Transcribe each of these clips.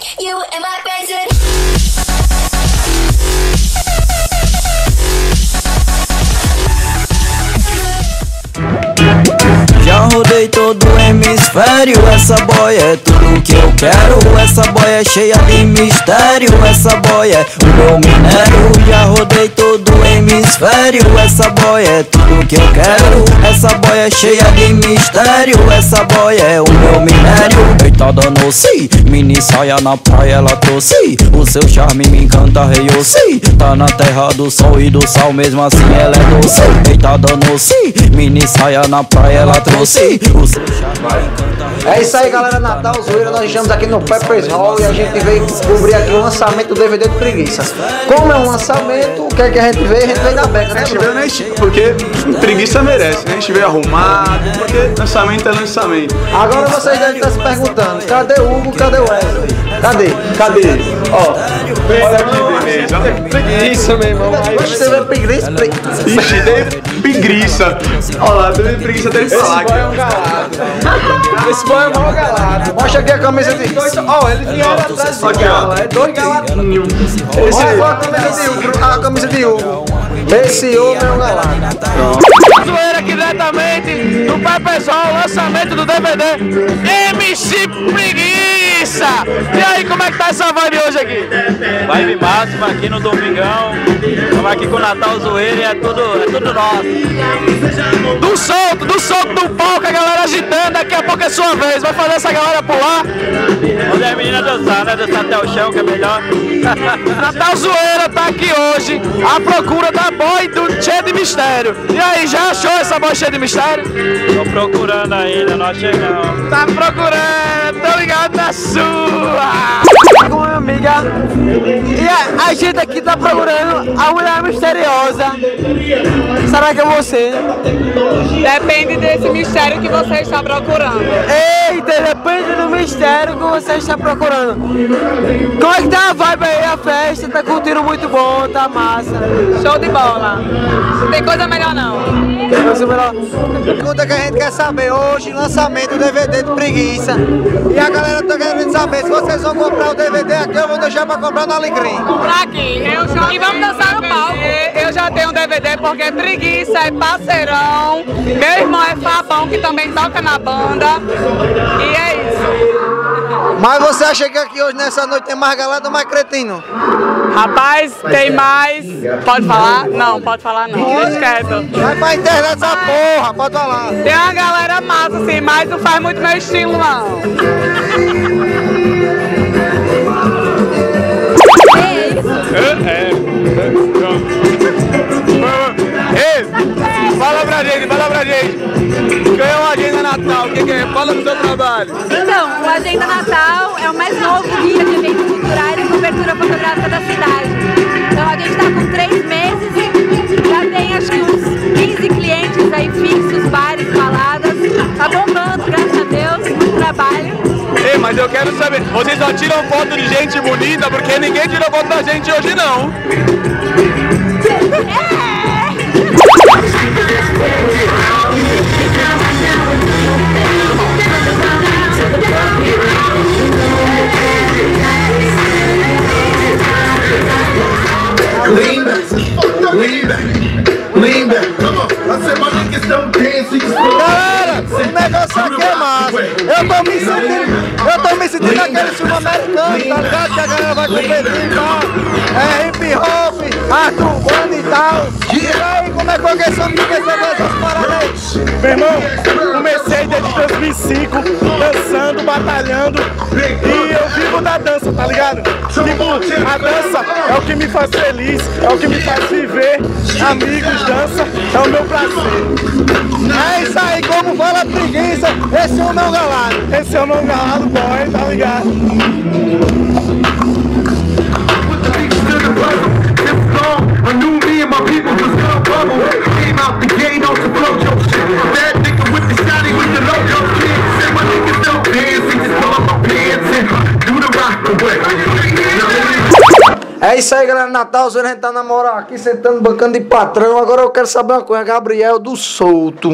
make you in my basement. Já rodei todo o hemisfério Essa boia é tudo que eu quero. Essa boia é cheia de mistério Essa boia é o meu minério. Já rodei todo o hemisfério Essa boia é tudo que eu quero. Essa boia é cheia de mistério Essa boia é o meu minério. Deitada no si Mini saia na praia ela trouxe O seu charme me encanta rei eu sei Tá na terra do sol e do sal Mesmo assim ela é doce. Deitada no si Mini saia na praia ela trouxe O seu charme É isso aí, galera. Natal Zoeira, nós estamos aqui no Peppers Hall e a gente veio cobrir aqui o lançamento do DVD do Preguiça. Como é um lançamento, o que é que a gente vê? A gente vem da beca, né? A gente veio na estica, porque preguiça merece, né? A gente veio arrumado, porque lançamento é lançamento. Agora vocês devem estar se perguntando, cadê o Hugo, cadê o Wesley? Cadê? Cadê? Ó, olha aqui. Preguiça, meu irmão. Você vê preguiça? pre- Ixi, teve preguiça. Olha lá, teve preguiça dele falar aqui. Esse boy é mó galado. Mostra aqui a camisa de... Ó, ele vieram atrás de gala, é dois galadinhos. Esse Olha a camisa de Hugo, a camisa de Hugo. Esse homem é um galado. Zoeira aqui diretamente do Pai Pessoal, lançamento do DVD MC Preguiça. E aí, como é que tá essa vibe hoje aqui? Vibe máxima aqui no Domingão. Estamos aqui com o Natal Zoeira e é tudo, é tudo nosso. Do solto, do solto do palco, a galera agitando, daqui a pouco é sua vez. Vai fazer essa galera pular. Onde as meninas dançar, né? Dançar até o chão, que é melhor. Natal Zoeira tá aqui hoje, à procura da boy do cheio de mistério. E aí, já achou essa boy cheia de mistério? Tô procurando ainda, não achei não. Tá procurando, tô ligado sua. Com minha amiga. E a, a gente aqui tá procurando a mulher misteriosa. Será que é você? Depende desse mistério que você está procurando. Eita, depende do mistério que você está procurando. Como é que tá a vibe aí, a festa? Tá curtindo muito bom, tá massa. Show de bola. Não tem coisa melhor não. Você melhor. Pergunta que a gente quer saber hoje, lançamento do DVD do Preguiça. E a galera tá querendo saber se vocês vão comprar o DVD aqui, eu vou deixar pra comprar no Alecrim. Pra aqui. Eu já... E vamos dançar no palco. Eu já tenho um DVD porque Preguiça é parceirão. Meu irmão é Fabão, que também toca na banda. E é isso. Mas você acha que aqui hoje nessa noite tem mais galada ou mais cretino? Rapaz, tem mais. Pode falar? Não, pode falar não. Deixa quieto. Vai pra internet essa porra, pode falar. Tem uma galera massa, assim, mas não faz muito meu estilo, não. Ei, fala pra gente, fala pra gente. Ganhou uma agenda Natal, o que, que é? Fala do seu trabalho. Então, o Agenda Natal é o mais novo guia de eventos culturais e cobertura fotográfica da cidade. Então a gente está com três meses, já tem acho que uns 15 clientes aí fixos, bares, baladas. Tá bombando, graças a Deus, muito trabalho. Ei, mas eu quero saber, vocês só tiram foto de gente bonita porque ninguém tirou foto da gente hoje não. Galera, o negócio aqui é massa. Eu tô me sentindo, eu tô me sentindo naquele filme americano, tá ligado? Que a galera vai competir e tal. É hip hop, arte urbana e tal. E aí, como é que homem esqueceu dessas paradas aí? Meu irmão, comecei desde 2005, dançando, batalhando e eu vivo da dança, tá ligado? Tipo, a dança é o que me faz feliz, é o que me faz viver. Amigos, dança é o meu prazer. É isso aí, como fala a preguiça, esse é um galado. Esse é o meu galado boy, tá ligado? I knew me and my people was gonna bubble. Came out the gate on some flojo shit. É isso aí, galera. Natal, a gente tá na moral aqui, sentando, bancando de patrão. Agora eu quero saber uma coisa, Gabriel do Souto.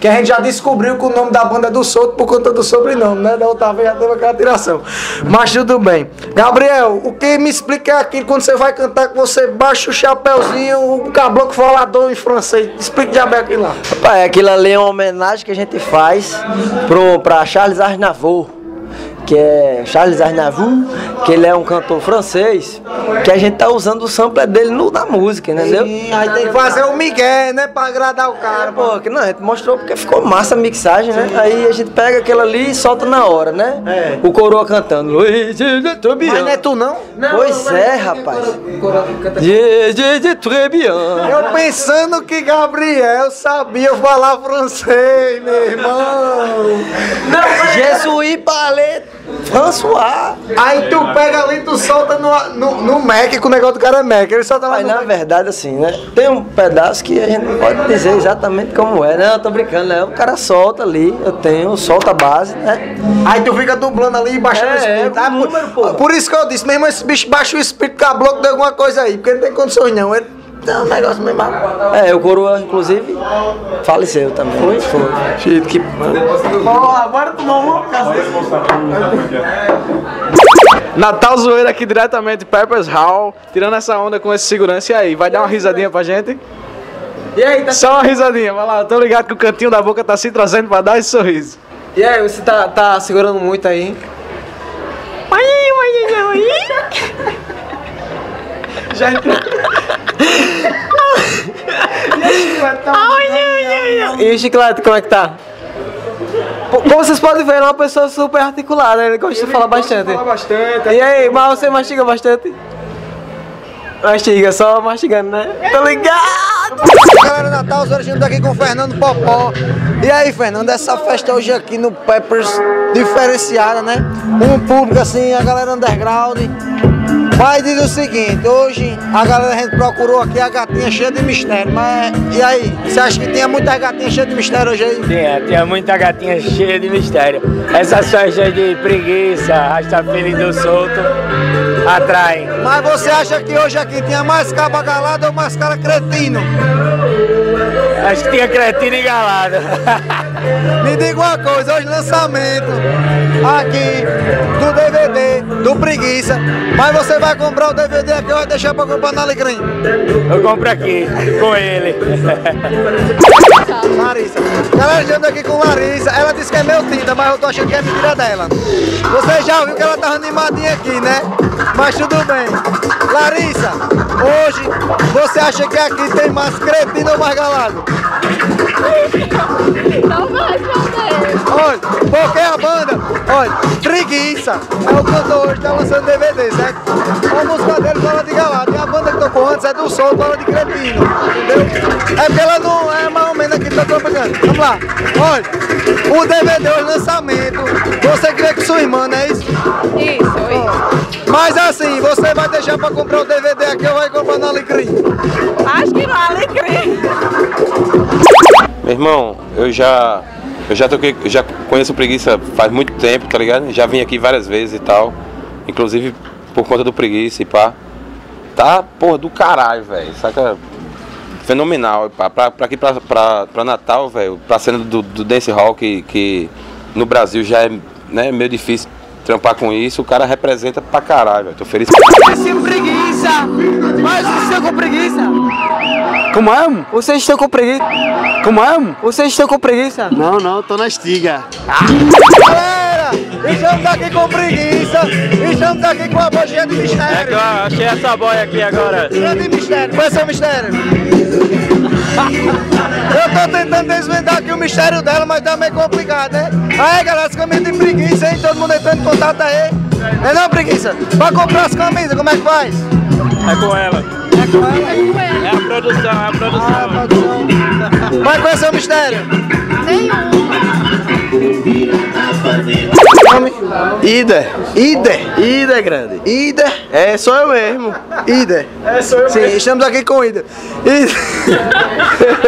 Que a gente já descobriu que o nome da banda é do Souto por conta do sobrenome, né? Da outra vez já teve aquela tiração. Mas tudo bem. Gabriel, o que me explica é aquilo quando você vai cantar que você baixa o chapéuzinho, o caboclo falador em francês. Explica já bem aquilo lá. Rapaz, aquilo ali é uma homenagem que a gente faz pro, pra Charles Aznavour, que é Charles Aznavour, que ele é um cantor francês, que a gente tá usando o sampler dele no, na música, entendeu? Sim, aí tem que fazer o Miguel, né? Pra agradar o cara. Pô, que não, a gente mostrou porque ficou massa a mixagem, né? Aí a gente pega aquilo ali e solta na hora, né? É. O coroa cantando. Mas não é tu não? Pois é, rapaz. Je- je- je- très bien. Eu pensando que Gabriel sabia falar francês, meu irmão. Je suis parlé François. Aí tu pega ali, tu solta no, no, no Mac, que o negócio do cara é Mac. Ele solta lá Mas na verdade, assim, né? Tem um pedaço que a gente não pode dizer exatamente como é, né? Eu tô brincando, né? O cara solta ali, eu tenho, solta a base, né? Aí tu fica dublando ali e baixando É, o espírito. é, Ah, com por, número, pô. por isso que eu disse, mesmo esse bicho baixa o espírito cabloco de alguma coisa aí, porque não tem condições não. Ele tem um negócio mesmo. É, o coroa, inclusive, faleceu também. Foi? Foi. Filho, que. Agora tu não Natal Zoeira aqui diretamente de Peppers Hall, tirando essa onda com esse segurança. E aí, vai dar uma risadinha pra gente? E aí, tá... Só uma risadinha, vai lá. Tô ligado que o cantinho da boca tá se trazendo pra dar esse sorriso. e aí você tá, tá segurando muito aí? Já entrou. E o chiclete, como é que tá? Como vocês podem ver, ele é uma pessoa super articulada, ele gosta de falar bastante. Fala bastante. E aí, mas você mastiga bastante? Mastiga, só mastigando, né? Tô ligado! Galera, Natal, os estamos aqui com o Fernando Popó. E aí, Fernando, essa festa hoje aqui no Peppers diferenciada, né? Um público assim, a galera underground. Mas diz o seguinte, hoje a galera a gente procurou aqui a gatinha cheia de mistério. Mas e aí, você acha que tinha muitas gatinhas cheias de mistério hoje aí? Tinha, tinha muita gatinha cheia de mistério. Essas festas de preguiça, rasta do solto, atraem. Mas você acha que hoje aqui tinha mais caba galado ou mais cara cretino? Acho que tinha cretino engalado. Me diga uma coisa, hoje lançamento aqui do DVD do Preguiça. Mas você vai comprar o DVD aqui ou vai deixar pra comprar na Alecrim? Eu compro aqui, com ele. Larissa. Galera, eu ando aqui com Larissa. Ela disse que é meu tinta, mas eu tô achando que é mentira dela. Você já viu que ela tava animadinha aqui, né? Mas tudo bem. Larissa, hoje você acha que aqui tem mais cretino ou mais galado? Não vai responder. Olha, porque a banda, olha, Preguiça é o cantor hoje tá lançando DVD, certo? A música dele fala de galado, e a banda que tocou antes é do sol, fala de cretino, entendeu? É porque ela não é tá. Vamos lá, olha, o DVD hoje lançamento, você queria com sua irmã, não é isso? Isso, isso. Mas assim, você vai deixar pra comprar o DVD aqui ou vai comprar na Alecrim? Acho que não, alecrim. Meu irmão, eu já. Eu já toquei, eu já conheço o Preguiça faz muito tempo, tá ligado? Já vim aqui várias vezes e tal. Inclusive por conta do Preguiça e pá. Tá, porra, do caralho, velho. Saca? Fenomenal. Pra, pra aqui, pra, pra, pra Natal, velho, pra cena do, do dance hall que, que no Brasil já é né, meio difícil trampar com isso, o cara representa pra caralho, velho. Tô feliz. Esse preguiça! Mas vocês estão com preguiça? Como é? Vocês estão com preguiça? Como é? Vocês estão com preguiça? Não, não, tô na estiga. Estamos aqui com Preguiça, estamos aqui com a cheia de É que mistério. eu achei essa boia aqui agora. Cheia de mistério, qual é seu mistério? Eu tô tentando desvendar aqui o mistério dela, mas tá meio complicado, né? Aí, galera, as camisas de preguiça, hein? Todo mundo entrando em contato aí. É não, preguiça? Pra comprar as camisas, como é que faz? É com ela. É com ela? É a produção, é a produção. Mas qual é seu mistério? Ida. Ider. Ida, grande. Ider. É, sou eu mesmo. Ider. É, sou eu Sim, estamos aqui com Ida. Ida,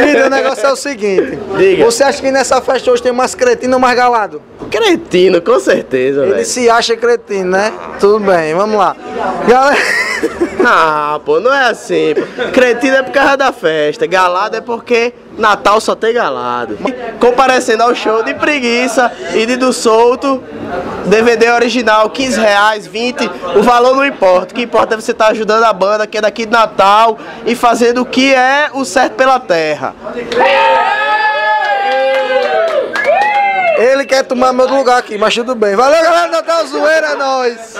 Ida, o negócio é o seguinte. Diga. Você acha que nessa festa hoje tem mais cretino ou mais galado? Cretino, com certeza, Ele se acha cretino, né? Tudo bem, vamos lá. Galera... Ah, pô, não é assim. Pô. Cretino é por causa da festa, galado é porque Natal só tem galado. Comparecendo ao show de preguiça e de do solto, DVD original, 15 reais, 20, o valor não importa. O que importa é você estar ajudando a banda que é daqui de Natal e fazendo o que é o certo pela terra. Ele quer tomar meu lugar aqui, mas tudo bem. Valeu, galera, Natal Zoeira, é nóis.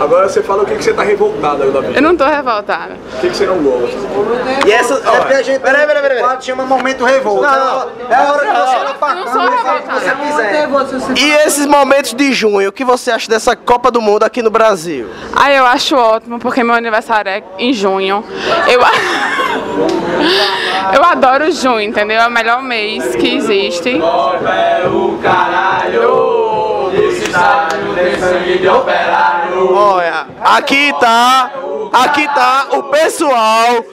Agora você fala o que, que você tá revoltada aí, Davi. Eu não tô revoltada. O que, que você não gosta? E essa. É porque a gente Peraí, peraí, peraí. peraí. chama momento revolta. Não, É a hora que você olha pra Eu não câmera sou e fala o que você quiser. E esses momentos de junho, o que você acha dessa Copa do Mundo aqui no Brasil? Ah, eu acho ótimo, porque meu aniversário é em junho. Eu, eu adoro junho, entendeu? É o melhor mês que existe. Olha, aqui tá, aqui tá o pessoal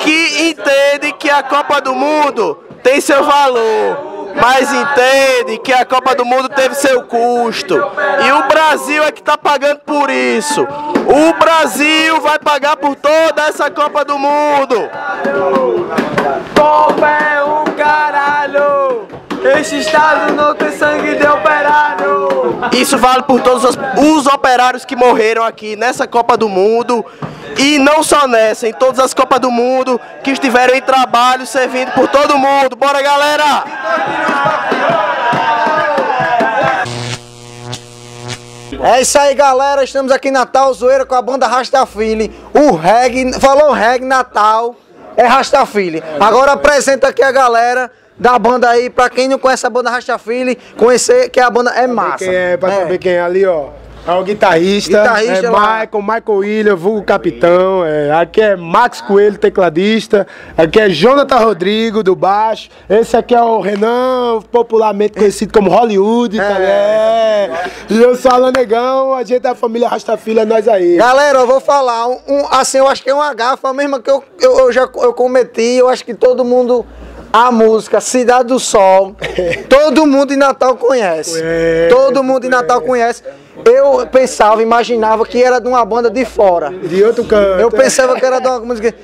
que entende que a Copa do Mundo tem seu valor, mas entende que a Copa do Mundo teve seu custo. E o Brasil é que tá pagando por isso. O Brasil vai pagar por toda essa Copa do Mundo. Copa é um caralho! Esse estado não tem! Isso vale por todos os, os operários que morreram aqui nessa Copa do Mundo. E não só nessa, em todas as Copas do Mundo que estiveram em trabalho servindo por todo mundo. Bora, galera! É isso aí, galera. Estamos aqui em Natal Zoeira com a banda Rastafili. O reggae, falou reggae Natal, é Rastafili. Agora apresenta aqui a galera da banda aí, pra quem não conhece a banda Rastafili, conhecer que a banda é massa. Quem é, pra saber quem é ali, ó. É o guitarrista, Guitarrista é lá. Michael, Michael William, vulgo capitão. É, aqui é Max Coelho, tecladista. Aqui é Jonathan Rodrigo, do baixo. Esse aqui é o Renan, popularmente conhecido como Hollywood. tá é. E eu sou Alan Negão, a gente é a família Rastafilha, é nós aí. Galera, eu vou falar, um, um- assim, eu acho que é uma gafa mesmo que eu, eu, eu já eu cometi, eu acho que todo mundo. A música Cidade do Sol, todo mundo em Natal conhece. todo mundo em Natal conhece. Eu pensava, imaginava que era de uma banda de fora. De outro canto. Eu pensava que era de uma música.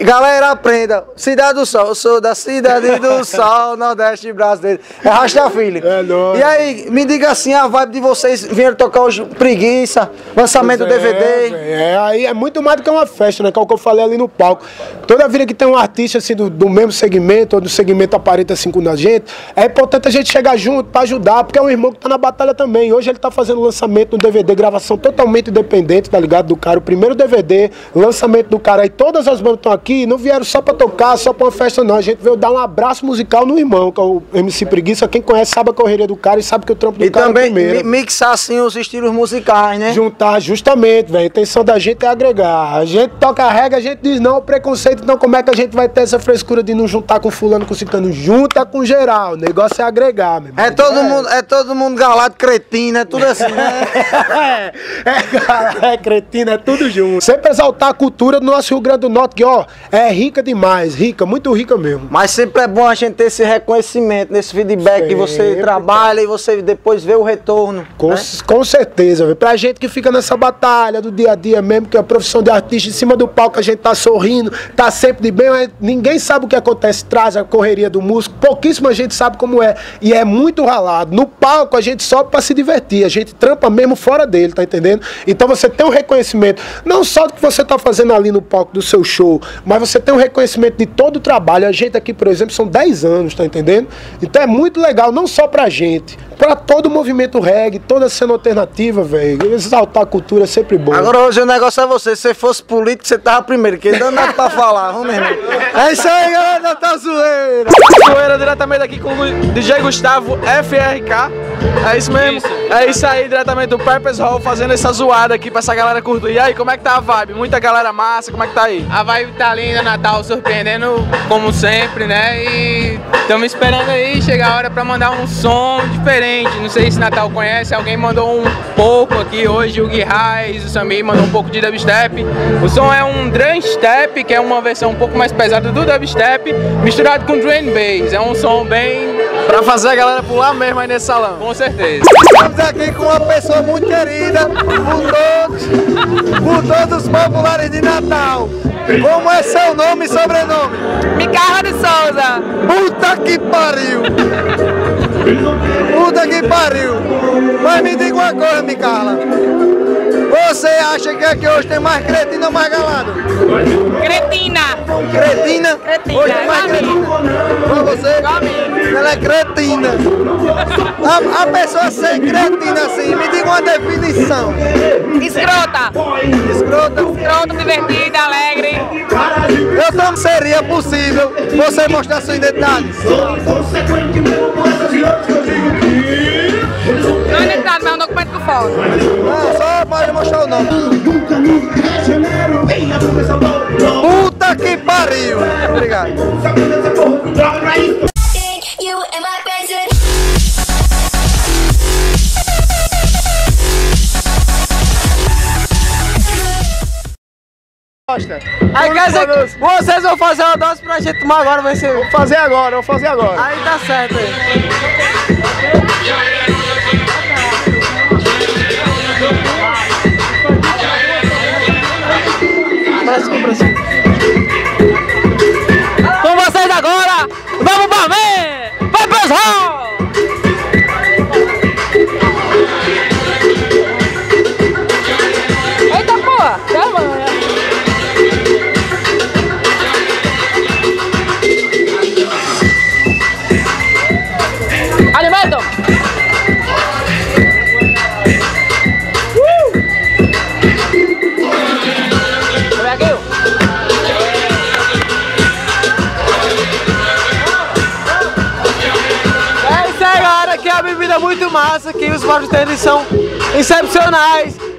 Galera, aprenda. Cidade do Sol. Eu sou da Cidade do Sol, Nordeste brasileiro. É Rastafilho. É nóis. E aí, me diga assim, a vibe de vocês vieram tocar hoje Preguiça, lançamento do Pois é, DVD. véi, É, aí é muito mais do que uma festa, né? Que é o que eu falei ali no palco. Toda vida que tem um artista assim do, do mesmo segmento, ou do segmento aparenta assim com a gente, é importante a gente chegar junto pra ajudar, porque é um irmão que tá na batalha também. Hoje ele tá fazendo lançamento no DVD, gravação totalmente independente, tá ligado? Do cara. O primeiro DVD, lançamento do cara. Aí todas as bandas estão aqui, não vieram só pra tocar, só pra uma festa, não. A gente veio dar um abraço musical no irmão, que é o MC Preguiça. Quem conhece sabe a correria do cara e sabe que o trampo do E cara é também primeiro. mi- mixar assim os estilos musicais, né? Juntar, justamente, velho. A intenção da gente é agregar. A gente toca a regra, a gente diz não preconceito, então como é que a gente vai ter essa frescura de não juntar com fulano, com ciclano? Junta com geral. O negócio é agregar, meu irmão. É todo mundo, é todo mundo galado, cretino, é tudo assim, né? é, cara, é cretino, é tudo junto. Sempre exaltar a cultura do nosso Rio Grande do Norte, que, ó, é rica demais, rica, muito rica mesmo. Mas sempre é bom a gente ter esse reconhecimento, nesse feedback que você trabalha e você depois vê o retorno. Com, né? com certeza, velho. Pra gente que fica nessa batalha do dia a dia mesmo, que é a profissão de artista em cima do palco, a gente tá sorrindo, tá sempre de bem, mas ninguém sabe o que acontece, traz a correria do músico, pouquíssima gente sabe como é. E é muito ralado. No palco a gente sobe pra se divertir, a gente trampa mesmo fora dele, tá entendendo? Então você tem um reconhecimento, não só do que você tá fazendo ali no palco do seu show, mas você tem um reconhecimento de todo o trabalho. A gente aqui, por exemplo, são 10 anos, tá entendendo? Então é muito legal, não só pra gente, pra todo o movimento reggae, toda a cena alternativa, velho. Exaltar a cultura é sempre bom. Agora hoje o negócio é você, se você fosse político, você tava primeiro, que não nada pra falar, vamos mesmo. É isso aí, galera, tá zoeira. Zoeira diretamente aqui com o DJ Gustavo FRK. É isso mesmo? É isso aí, diretamente do Purpose Hall, fazendo essa zoada aqui pra essa galera curtir. E aí, como é que tá a vibe? Muita galera massa, como é que tá aí? A vibe tá linda, Natal surpreendendo como sempre, né? E estamos esperando aí chegar a hora pra mandar um som diferente. Não sei se Natal conhece, alguém mandou um pouco aqui hoje, o Gui Reis, o Samir mandou um pouco de dubstep. O som é um drum step, que é uma versão um pouco mais pesada do dubstep, misturado com drum and bass. É um som bem Pra fazer a galera pular mesmo aí nesse salão. Com certeza. Estamos aqui com uma pessoa muito querida por todos, por todos os populares de Natal. Como é seu nome e sobrenome? Micarra de Souza. Puta que pariu! Puta que pariu! Mas me diga uma coisa, Micarla. Você acha que aqui hoje tem mais cretina ou mais galado? Cretina. Cretina? Cretina, Hoje tem mais mim. cretina. Pra você? Ela é cretina. A, a pessoa ser cretina assim, me diga uma definição. Escrota. Escrota. Escrota, divertida, alegre. Eu também seria possível você mostrar sua identidade. Não é identidade, mas é um documento com foto. Não, só pode mostrar o nome. Puta que pariu! Obrigado. Aí quer dizer que vocês vão fazer uma dose pra gente tomar agora, vai ser. Vou fazer agora, vou fazer agora. Aí tá certo aí. Com vocês agora, vamos pra ver! Vai pessoal! Os bartenders são excepcionais.